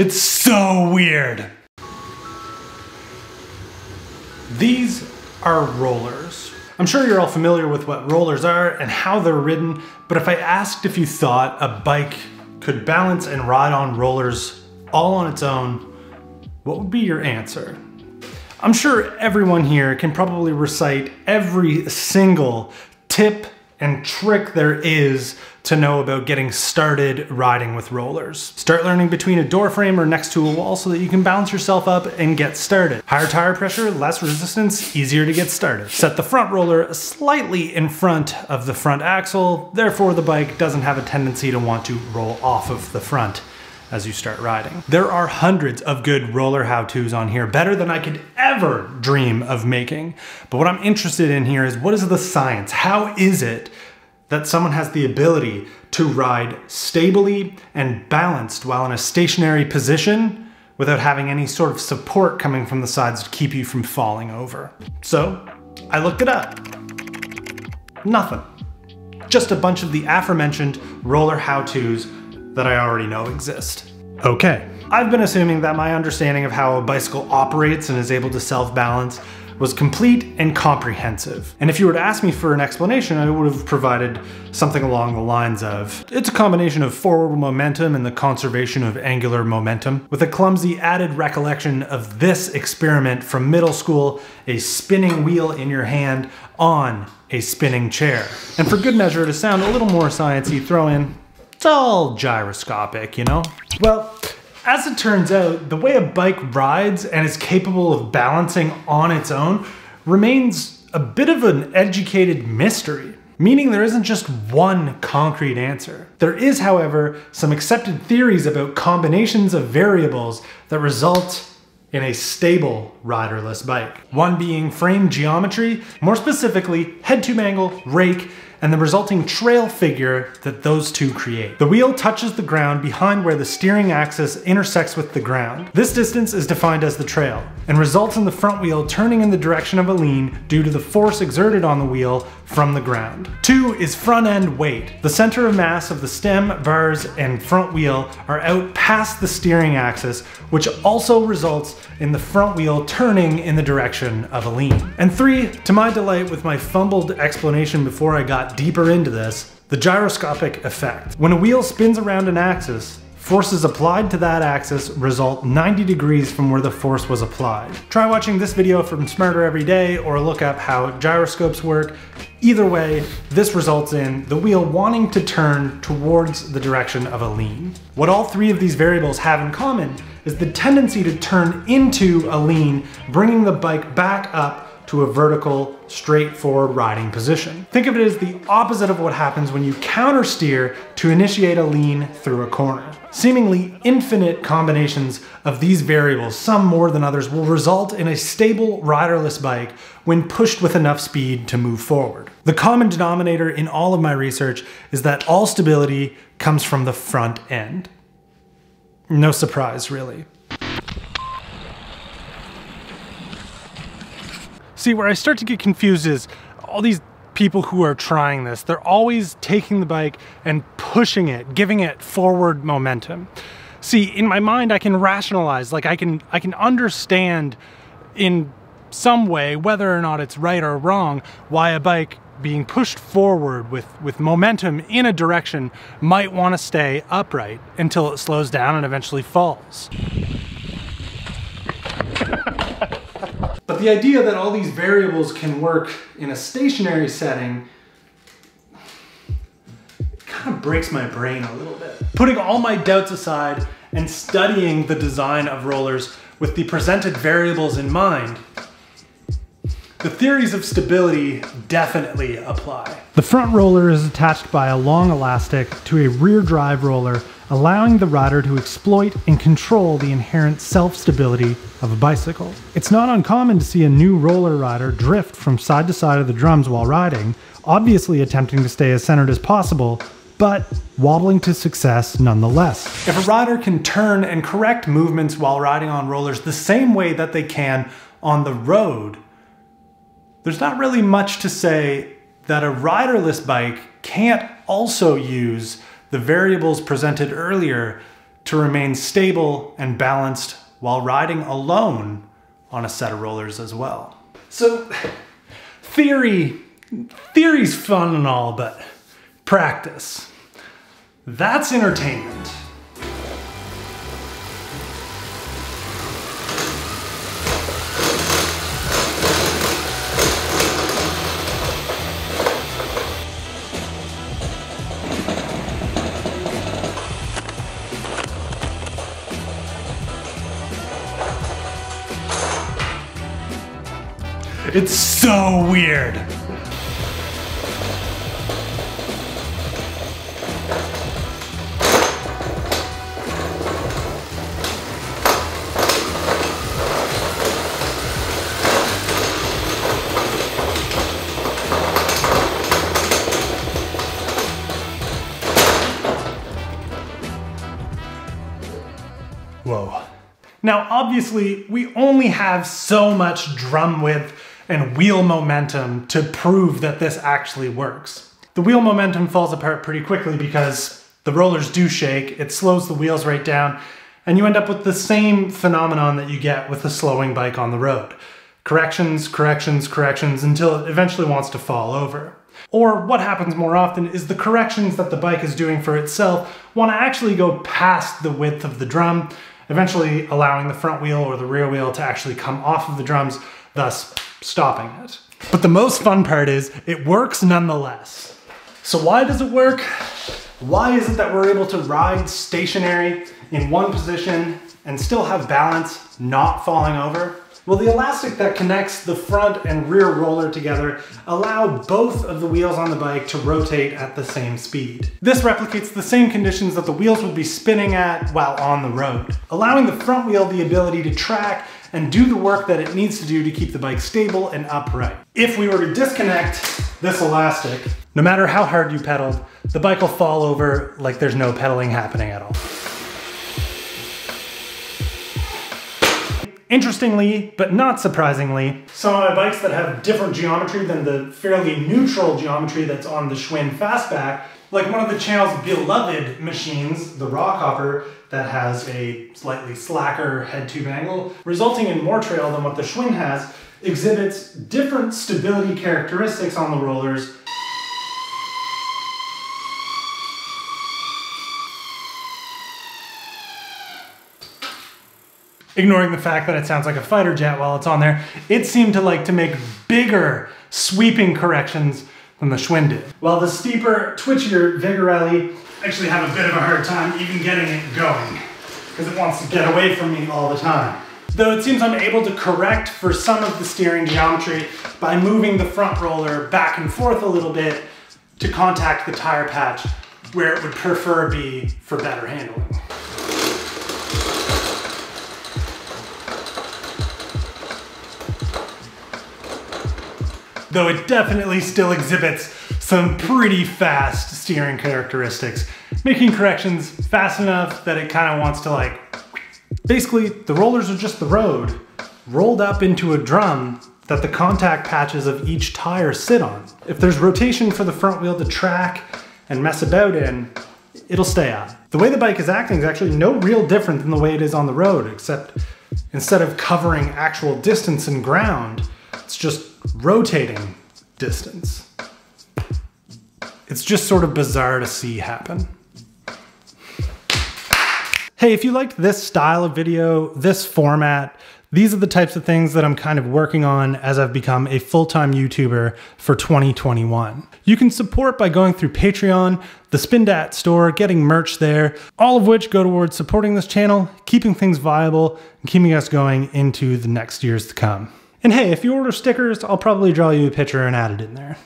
It's so weird. These are rollers. I'm sure you're all familiar with what rollers are and how they're ridden, but if I asked if you thought a bike could balance and ride on rollers all on its own, what would be your answer? I'm sure everyone here can probably recite every single tip and trick there is to know about getting started riding with rollers. Start learning between a door frame or next to a wall so that you can balance yourself up and get started. Higher tire pressure, less resistance, easier to get started. Set the front roller slightly in front of the front axle, therefore the bike doesn't have a tendency to want to roll off of the front as you start riding. There are hundreds of good roller how-tos on here, better than I could ever dream of making. But what I'm interested in here is what is the science? How is it that someone has the ability to ride stably and balanced while in a stationary position without having any sort of support coming from the sides to keep you from falling over. So I looked it up. Nothing. Just a bunch of the aforementioned roller how-tos that I already know exist. Okay, I've been assuming that my understanding of how a bicycle operates and is able to self-balance was complete and comprehensive. And if you were to ask me for an explanation, I would have provided something along the lines of, it's a combination of forward momentum and the conservation of angular momentum, with a clumsy added recollection of this experiment from middle school, a spinning wheel in your hand on a spinning chair. And for good measure, to sound a little more sciencey, throw in, it's all gyroscopic, you know? Well, as it turns out, the way a bike rides and is capable of balancing on its own remains a bit of an educated mystery, meaning there isn't just one concrete answer. There is, however, some accepted theories about combinations of variables that result in a stable riderless bike. One being frame geometry, more specifically head tube angle, rake, and the resulting trail figure that those two create. The wheel touches the ground behind where the steering axis intersects with the ground. This distance is defined as the trail, and results in the front wheel turning in the direction of a lean due to the force exerted on the wheel from the ground. Two is front end weight. The center of mass of the stem, bars, and front wheel are out past the steering axis, which also results in the front wheel turning in the direction of a lean. And three, to my delight with my fumbled explanation before I got deeper into this, the gyroscopic effect. When a wheel spins around an axis, Forces applied to that axis result 90 degrees from where the force was applied. Try watching this video from Smarter Every Day or look up how gyroscopes work. Either way, this results in the wheel wanting to turn towards the direction of a lean. What all three of these variables have in common is the tendency to turn into a lean, bringing the bike back up to a vertical, straightforward riding position. Think of it as the opposite of what happens when you counter steer to initiate a lean through a corner. Seemingly infinite combinations of these variables, some more than others, will result in a stable riderless bike when pushed with enough speed to move forward. The common denominator in all of my research is that all stability comes from the front end. No surprise, really. See, where I start to get confused is all these people who are trying this, they're always taking the bike and pushing it, giving it forward momentum. See, in my mind, I can rationalize, like I can, I can understand in some way, whether or not it's right or wrong, why a bike being pushed forward with, with momentum in a direction might want to stay upright until it slows down and eventually falls. The idea that all these variables can work in a stationary setting kind of breaks my brain a little bit. Putting all my doubts aside and studying the design of rollers with the presented variables in mind, the theories of stability definitely apply. The front roller is attached by a long elastic to a rear drive roller allowing the rider to exploit and control the inherent self-stability of a bicycle. It's not uncommon to see a new roller rider drift from side to side of the drums while riding, obviously attempting to stay as centered as possible, but wobbling to success nonetheless. If a rider can turn and correct movements while riding on rollers the same way that they can on the road, there's not really much to say that a riderless bike can't also use the variables presented earlier to remain stable and balanced while riding alone on a set of rollers as well. So theory, theory's fun and all, but practice, that's entertainment. It's so weird. Whoa. Now, obviously, we only have so much drum width and wheel momentum to prove that this actually works. The wheel momentum falls apart pretty quickly because the rollers do shake, it slows the wheels right down, and you end up with the same phenomenon that you get with a slowing bike on the road. Corrections, corrections, corrections until it eventually wants to fall over. Or what happens more often is the corrections that the bike is doing for itself want to actually go past the width of the drum, eventually allowing the front wheel or the rear wheel to actually come off of the drums, thus stopping it. But the most fun part is it works nonetheless. So why does it work? Why is it that we're able to ride stationary in one position and still have balance, not falling over? Well, the elastic that connects the front and rear roller together allow both of the wheels on the bike to rotate at the same speed. This replicates the same conditions that the wheels would be spinning at while on the road, allowing the front wheel the ability to track and do the work that it needs to do to keep the bike stable and upright. If we were to disconnect this elastic, no matter how hard you pedaled, the bike will fall over like there's no pedaling happening at all. Interestingly, but not surprisingly, some of my bikes that have different geometry than the fairly neutral geometry that's on the Schwinn Fastback, like one of the channel's beloved machines, the Rockhopper, that has a slightly slacker head tube angle, resulting in more trail than what the Schwinn has, exhibits different stability characteristics on the rollers ignoring the fact that it sounds like a fighter jet while it's on there, it seemed to like to make bigger sweeping corrections than the Schwinn did. While the steeper, twitchier Vigorelli actually have a bit of a hard time even getting it going because it wants to get away from me all the time. Though it seems I'm able to correct for some of the steering geometry by moving the front roller back and forth a little bit to contact the tire patch where it would prefer be for better handling. Though it definitely still exhibits some pretty fast steering characteristics, making corrections fast enough that it kind of wants to like, basically the rollers are just the road rolled up into a drum that the contact patches of each tire sit on. If there's rotation for the front wheel to track and mess about in, it'll stay up. The way the bike is acting is actually no real different than the way it is on the road, except instead of covering actual distance and ground, it's just rotating distance. It's just sort of bizarre to see happen. Hey, if you liked this style of video, this format, these are the types of things that I'm kind of working on as I've become a full-time YouTuber for 2021. You can support by going through Patreon, the Spindatt store, getting merch there, all of which go towards supporting this channel, keeping things viable, and keeping us going into the next years to come. And hey, if you order stickers, I'll probably draw you a picture and add it in there.